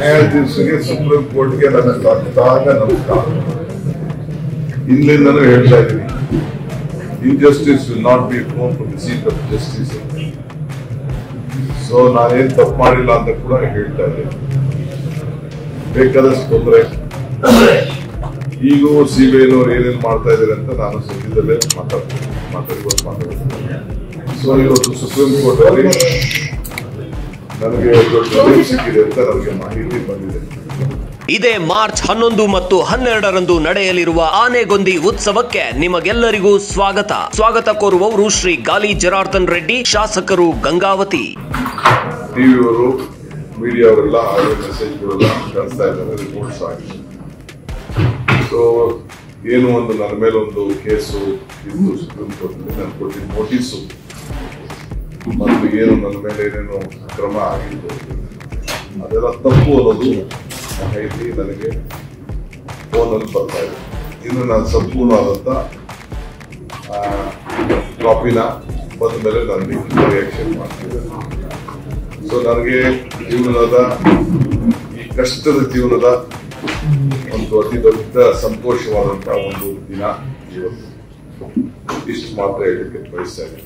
ನ್ಯಾಯಾಧೀಶರಿಗೆ supreme ಕೋರ್ಟ್ಗೆ ನನ್ನ ಸತ್ತಾಗ ನಮಸ್ಕಾರ. ಇಲ್ಲಿಂದನೂ ಹೇಳ್ತಾ ಇದ್ದೀನಿ. Injustice will not be to the seat of justice so ನಾನೇನು ತಪ್ಪು ಮಾಡಿಲ್ಲ ಅಂತ ಕೂಡ ಹೇಳ್ತಾ ಇದ್ದೀನಿ. ಬೇಕಾದಷ್ಟು ತೊಂದರೆ. ಈಗೂ ಸಿಬಿಐನವ್ರು ಏನೇನು ಮಾಡ್ತಾ ಇದ್ದಾರೆ ಅಂತ ನಾನು ಸದ್ಯದಲ್ಲೇ ಮಾತಾಡ್ತೀನಿ ಮಾತಾಡ್ಬೋದು ಮಾತಾಡ್ತೀನಿ. ಸೊ ಇವತ್ತು ಸುಪ್ರೀಂ ಕೋರ್ಟ್ ಅಲ್ಲಿ ನನಗೆ ದೊಡ್ಡ relief ಸಿಕ್ಕಿದೆ ಅಂತ ನನಗೆ ಮಾಹಿತಿ ಬಂದಿದೆ? ಇದೇ ಮಾರ್ಚ್ ಹನ್ನೊಂದು ಮತ್ತು ಹನ್ನೆರಡರಂದು ನಡೆಯಲಿರುವ ಆನೆಗೊಂದಿ ಉತ್ಸವಕ್ಕೆ ನಿಮಗೆಲ್ಲರಿಗೂ ಸ್ವಾಗತ. ಸ್ವಾಗತ ಕೋರುವವರು ಶ್ರೀ ಗಾಲಿ ಜನಾರ್ದನ್ ರೆಡ್ಡಿ ಶಾಸಕರು ಗಂಗಾವತಿ. ಟಿವಿಯವರು ಮೀಡಿಯಾ ಅವರೆಲ್ಲ ಆಡಿಯೋ ಮೆಸೇಜ್ಗಳೆಲ್ಲ ಕಳಿಸ್ತಾ ಇದ್ದಾರೆ ರಿಪೋರ್ಟ್ಸ್ ಆಗಿದೆ ಸೊ ಏನು ಒಂದು ನನ್ನ ಮೇಲೆ ಒಂದು ಕೇಸು ಇದ್ದು ಸುಪ್ರೀಂ ಕೋರ್ಟ್ ನಾನು ಕೊಟ್ಟಿದ್ದ ನೋಟಿಸು ಮತ್ತು ಏನು ನನ್ನ ಮೇಲೆ ಏನೇನು ಕ್ರಮ ಆಗಿತ್ತು ಅದೆಲ್ಲ ತಪ್ಪು ಅನ್ನೋದು ಮಾಹಿತಿ ನನಗೆ ಫೋನಲ್ಲಿ ಬರ್ತಾ ಇದೆ. ಇನ್ನು ನಾನು ಸಂಪೂರ್ಣವಾದಂಥ ಕಾಪಿನ ಬಂದ ಮೇಲೆ ನಾನು ರಿಯಾಕ್ಷನ್ ಮಾಡ್ತಿದ್ದೆ ಸೊ ನನಗೆ ಜೀವನದ ಈ ಕಷ್ಟದ ಜೀವನದ ಒಂದು ಅತಿ ದೊಡ್ಡ ಸಂತೋಷವಾದಂತಹ ಒಂದು ದಿನ ಇವತ್ತು. ಇಷ್ಟು ಮಾತ್ರ ಹೇಳಲಿಕ್ಕೆ ಬಯಸ್ತಾ ಇದ್ದೀನಿ.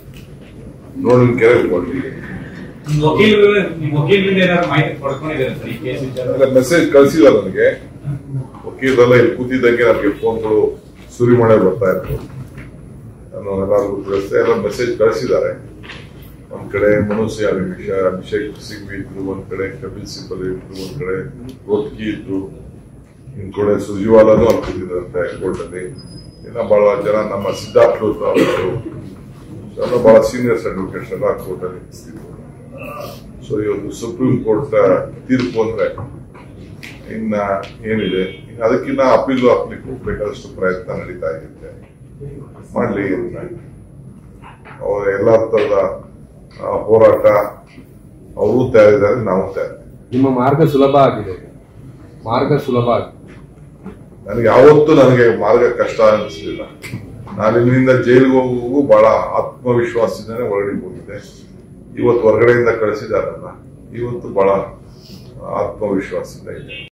ನೋಡಿ ಕೆರೆ ಕೊಡ್ತೀವಿ ಮೆಸೇಜ್ ಕಳಿಸಿಲ್ಲ ನನಗೆ. ವಕೀಲರೆಲ್ಲ ಇಲ್ಲಿ ಕೂತಿದ್ದಂಗೆ ನಮಗೆ ಫೋನ್ಗಳು ಸುರಿಮಳೆ ಬರ್ತಾ ಇತ್ತು. ನಾನು ಎಲ್ಲರಿಗೂ ತಿಳಿಸ್ತಾ ಎಲ್ಲ ಮೆಸೇಜ್ ಕಳಿಸಿದ್ದಾರೆ. ಒಂದ್ ಕಡೆ ಮನೋಜ್ ಅಭಿಷೇಕ್ ಅಭಿಷೇಕ್ ಸಿಂಗ್ ಇದ್ರು ಒಂದ್ ಕಡೆ ಕಪಿಲ್ ಸಿಬಲ್ ಇದ್ರು ಒಂದ್ ಕಡೆ ರೋತ್ಕಿ ಇದ್ರು. ಇನ್ ಕಡೆ ಸುರ್ಜಿವಾಲಾನು ಅಲ್ಲಿ ಕೂತಿದ್ರಂತೆ ಕೋರ್ಟ್ ಅಲ್ಲಿ ಇನ್ನ ಬಹಳ ಜನ ನಮ್ಮ ಸಿದ್ಧಾರ್ಥ್ ಅವರು ಎಲ್ಲ ಬಹಳ ಸೀನಿಯರ್ಸ್ ಅಡ್ವೊಕೇಟ್ಸ್ ಎಲ್ಲ ಕೋರ್ಟ್ ಅಲ್ಲಿ ಇರ್ತಿದ್ರು ಸೊ ಇವತ್ತು ಸುಪ್ರೀಂ ಕೋರ್ಟ್ ತೀರ್ಪು ಅಂದ್ರೆ ಇನ್ನ ಏನಿದೆ ಅದಕ್ಕಿನ್ನ ಅದಕ್ಕಿಂತ ಅಪೀಲು ಹಾಕ್ಲಿಕ್ಕೆ ಹೋಗ್ಬೇಕಾದಷ್ಟು ಪ್ರಯತ್ನ ನಡೀತಾ ಇರುತ್ತೆ ಮಾಡ್ಲಿ ಅವರ ಎಲ್ಲ ಎಲ್ಲಾ ತರದ ಹೋರಾಟ ಅವರು ತಯಾರಿದ್ದಾರೆ ನಾವು ತಯಾರಿದ್ದೇವೆ ನಿಮ್ಮ ಮಾರ್ಗ ಸುಲಭ ಆಗಿದೆ ಮಾರ್ಗ ಸುಲಭ ಆಗಿದೆ ನನಗೆ ಯಾವತ್ತೂ ನನಗೆ ಮಾರ್ಗ ಕಷ್ಟ ಅನಿಸಲಿಲ್ಲ ನಾನು ಇಲ್ಲಿಂದ ಜೈಲಿಗೆ ಹೋಗುವ ಬಹಳ ಆತ್ಮವಿಶ್ವಾಸದಿಂದನೇ ಹೊರಗಡೆ ಹೋಗಿದ್ದೆ ಇವತ್ತು ಹೊರಗಡೆಯಿಂದ ಕಳಿಸಿದಾರಲ್ಲ ಇವತ್ತು ಬಹಳ ಆತ್ಮವಿಶ್ವಾಸದಿಂದ ಇದೆ.